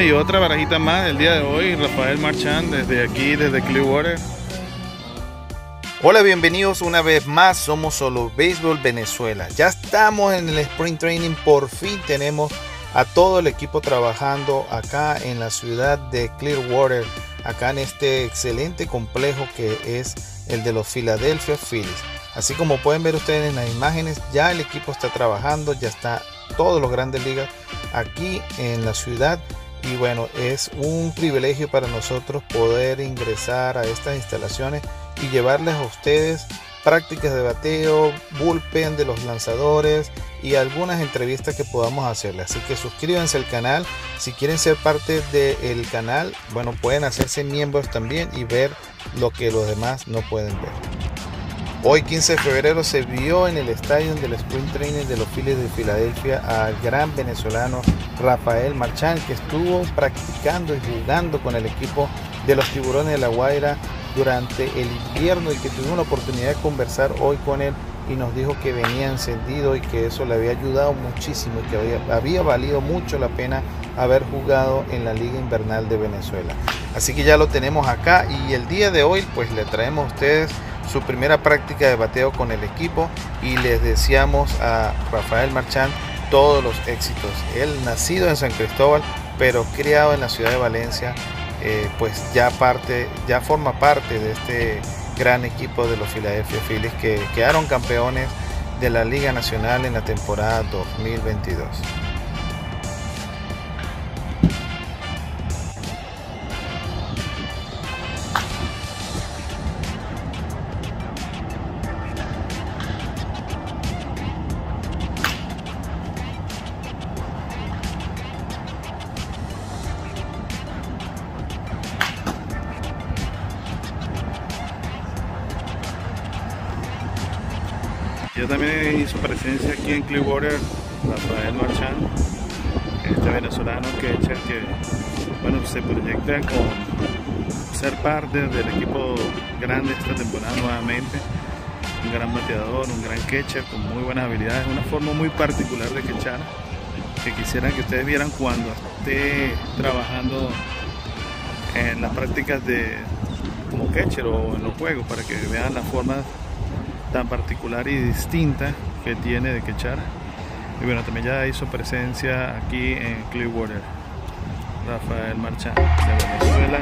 Y otra barajita más el día de hoy, Rafael Marchand desde aquí, desde Clearwater. Hola, bienvenidos una vez más. Somos Solo Béisbol Venezuela. Ya estamos en el Spring Training. Por fin tenemos a todo el equipo trabajando acá en la ciudad de Clearwater, acá en este excelente complejo que es el de los Philadelphia Phillies. Así como pueden ver ustedes en las imágenes, ya el equipo está trabajando, ya está todos los grandes ligas aquí en la ciudad y bueno, es un privilegio para nosotros poder ingresar a estas instalaciones y llevarles a ustedes prácticas de bateo, bullpen de los lanzadores y algunas entrevistas que podamos hacerles. Así que suscríbanse al canal. Si quieren ser parte del canal, bueno, pueden hacerse miembros también y ver lo que los demás no pueden ver. Hoy 15 de febrero se vio en el estadio del Spring Training de los Phillies de Filadelfia al gran venezolano Rafael Marchán que estuvo practicando y jugando con el equipo de los Tiburones de la Guaira durante el invierno y que tuve la oportunidad de conversar hoy con él y nos dijo que venía encendido y que eso le había ayudado muchísimo y que había, había valido mucho la pena haber jugado en la Liga Invernal de Venezuela. Así que ya lo tenemos acá y el día de hoy pues le traemos a ustedes su primera práctica de bateo con el equipo y les deseamos a Rafael Marchán todos los éxitos. Él nacido en San Cristóbal pero criado en la ciudad de Valencia eh, pues ya parte, ya forma parte de este gran equipo de los Philadelphia Phillies que quedaron campeones de la Liga Nacional en la temporada 2022. Ya también hizo presencia aquí en Clearwater Rafael Marchand, este venezolano que, que bueno, se proyecta con ser parte del equipo grande esta temporada nuevamente. Un gran bateador, un gran catcher con muy buenas habilidades, una forma muy particular de quechar que quisieran que ustedes vieran cuando esté trabajando en las prácticas de como catcher o en los juegos para que vean la forma tan particular y distinta que tiene de quechar. Y bueno, también ya hizo presencia aquí en Clearwater. Rafael Marchand de Venezuela.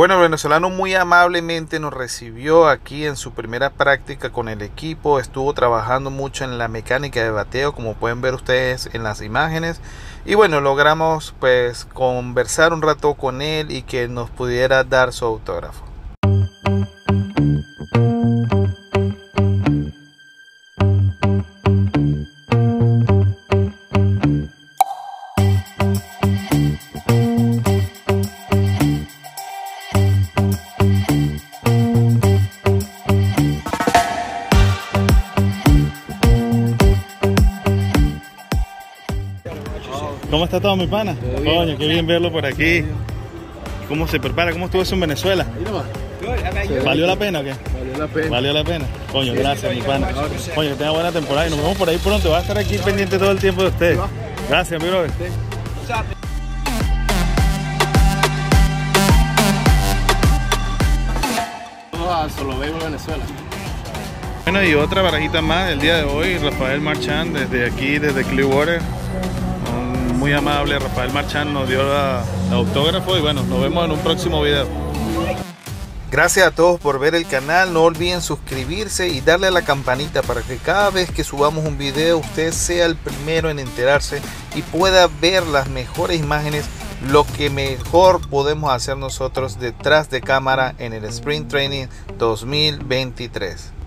Bueno, el venezolano muy amablemente nos recibió aquí en su primera práctica con el equipo. Estuvo trabajando mucho en la mecánica de bateo, como pueden ver ustedes en las imágenes. Y bueno, logramos pues conversar un rato con él y que nos pudiera dar su autógrafo. ¿Cómo está todo mi pana? Coño, qué bien verlo por aquí. ¿Cómo se prepara? ¿Cómo estuvo eso en Venezuela? ¿Valió la pena o qué? Valió la pena. ¿Valió la pena? Coño, gracias mi pana. Coño, que tenga buena temporada y nos vemos por ahí pronto. Voy a estar aquí pendiente todo el tiempo de usted. Gracias, mi brother. Vamos a Solo Venezuela. Bueno, y otra barajita más el día de hoy, Rafael Marchand desde aquí, desde Clearwater. Muy amable Rafael Marchand nos dio la, la autógrafo y bueno, nos vemos en un próximo video. Gracias a todos por ver el canal, no olviden suscribirse y darle a la campanita para que cada vez que subamos un video usted sea el primero en enterarse y pueda ver las mejores imágenes, lo que mejor podemos hacer nosotros detrás de cámara en el Sprint Training 2023.